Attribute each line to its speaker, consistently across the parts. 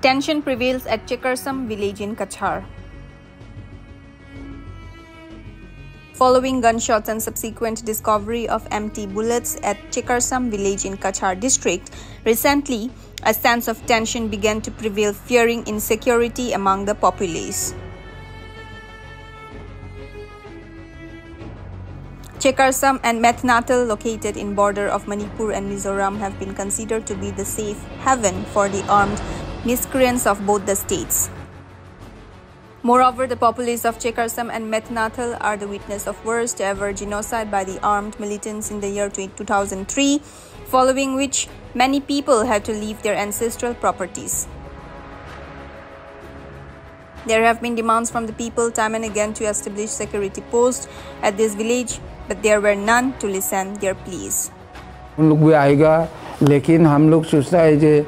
Speaker 1: Tension prevails at Chekarsam village in Cachar. Following gunshots and subsequent discovery of empty bullets at Chekarsam village in Cachar district, recently a sense of tension began to prevail, fearing insecurity among the populace. Chekarsam and Metnatal, located in border of Manipur and Mizoram, have been considered to be the safe haven for the armed miscreants of both the states. Moreover, the populace of Chekarsam and Metnatal are the witness of worst ever genocide by the armed militants in the year 2003, following which many people had to leave their ancestral properties. There have been demands from the people time and again to establish security posts at this village, but there were none to listen their pleas.
Speaker 2: उन लोग भी आएगा लेकिन हम लोग सोचता है जे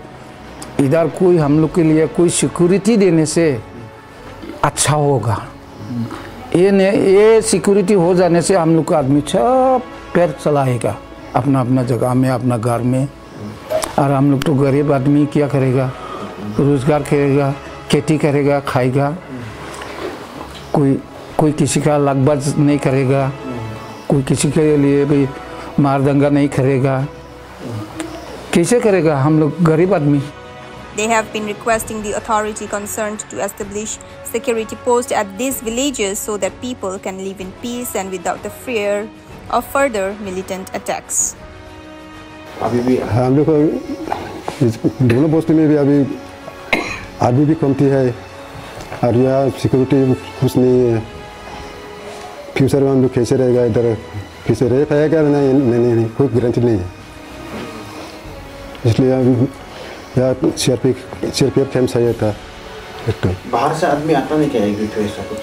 Speaker 2: इधर कोई हम लोग के लिए कोई सिक्योरिटी देने से अच्छा होगा। ये ने, ये सिक्योरिटी हो जाने से हम लोग का आदमी सब पैर चलाएगा, अपना अपना जगह में, अपना घर में। और हम लोग तो गरीब आदमी क्या करेगा? रोज़गार करेगा, खेती करेगा, खाएगा। कोई कोई किसी का लगबाज नहीं करेगा। कोई किसी के लिए भी मार दंगा नहीं करेगा। कैसे करेगा? हम लोग गरीब आदमी।
Speaker 1: They have been requesting the authority concerned to establish security posts at these villages so that people can live in peace and without the fear of further militant attacks.
Speaker 3: अभी भी
Speaker 4: हम लोग को इस दोनों बस्ती में भी अभी आदमी भी कमती है और यहाँ सिक्योरिटी कुछ नहीं है फ्यूचर में हम लोग कैसे रहेगा इधर कैसे रह पाएगा नहीं नहीं नहीं, नहीं कोई गारंटी नहीं है इसलिए यहाँ सी आर कैंप चाहिए था एक तो।
Speaker 3: बाहर से आदमी आता नहीं क्या है तो ऐसा कुछ?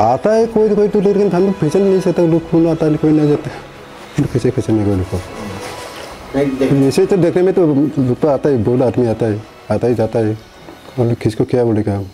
Speaker 4: आता है कोई तो कोई तो लेकिन हम लोग पहचान नहीं सकते लोग खून आता है कोई नहीं जाता कैसे पहचान नहीं कोई लोग ऐसे तो देखने में तो तो आता है बोला आदमी आता है आता ही जाता है। और किसको क्या बोलेगा हम?